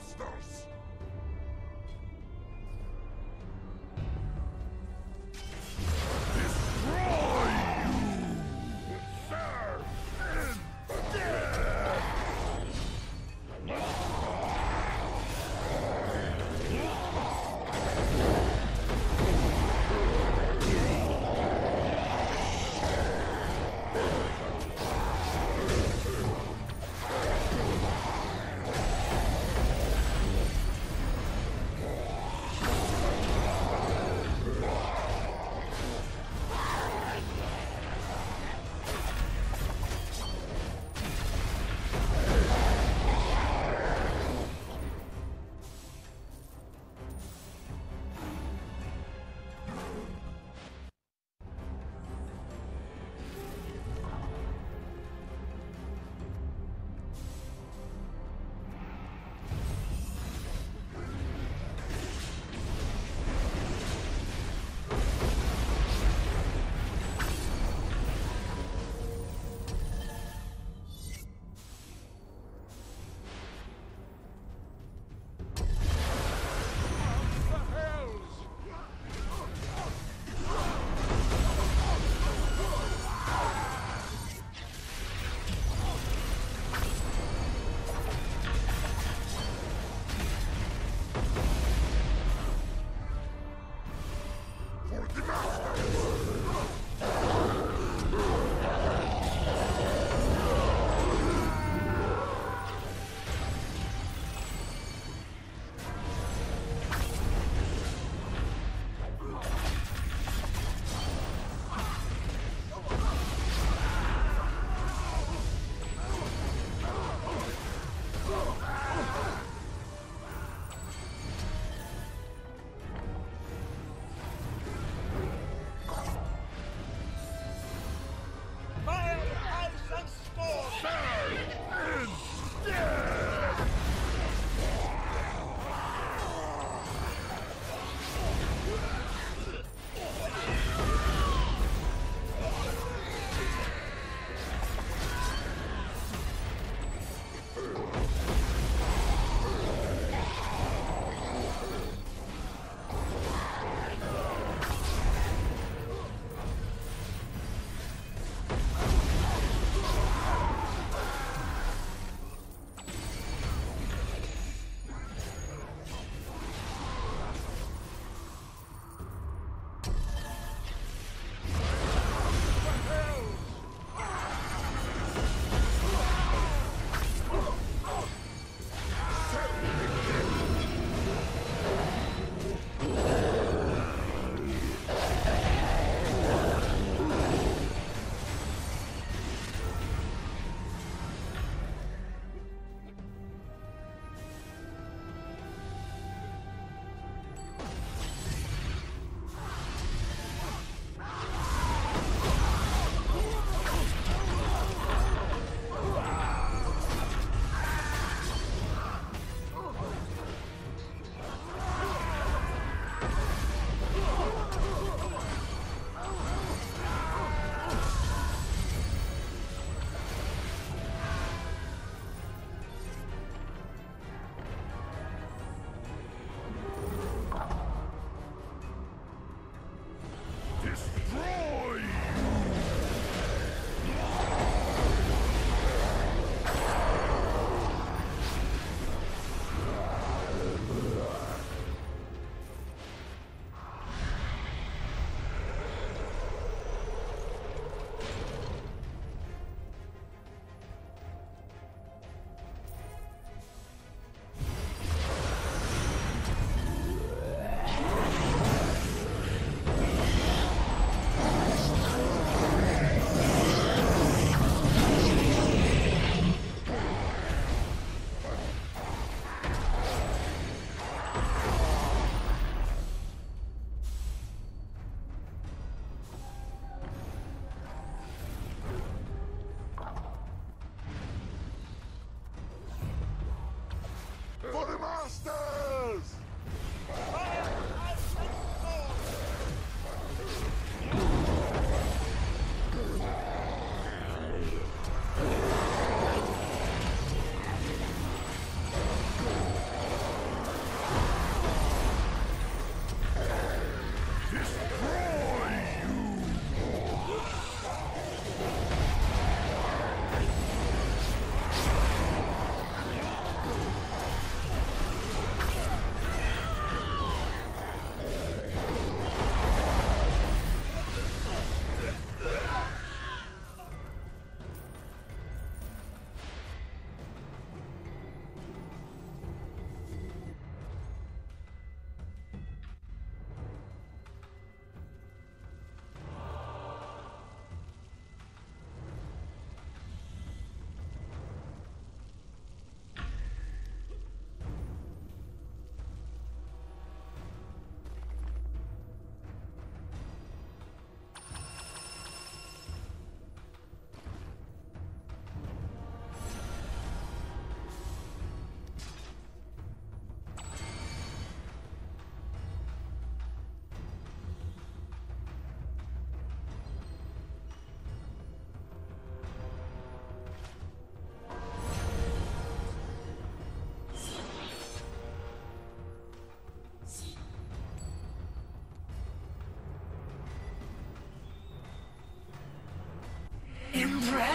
For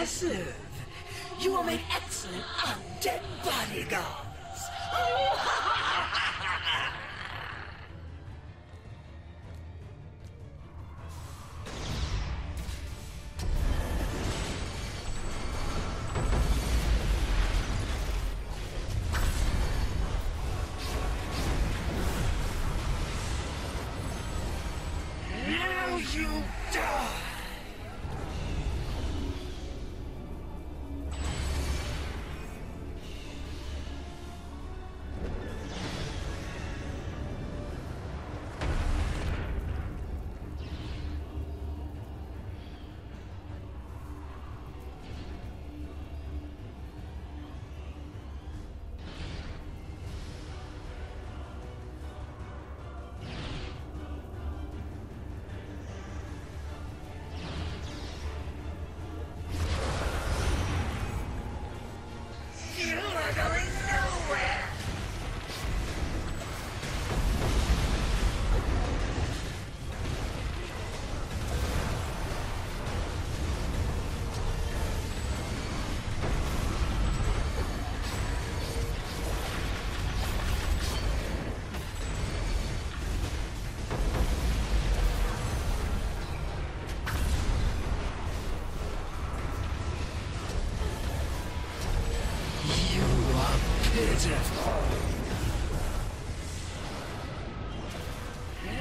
Impressive. You will make excellent undead bodyguards.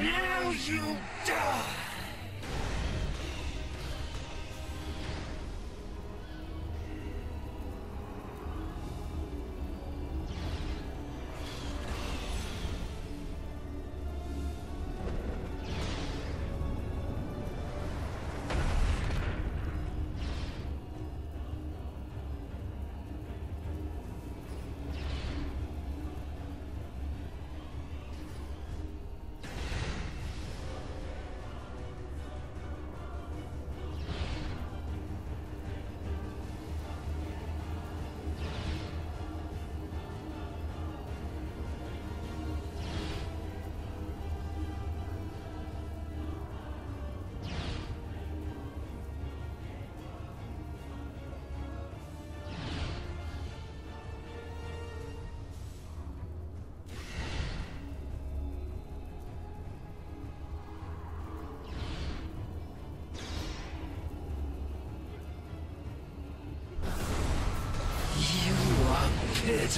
Now you die.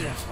Pitiful.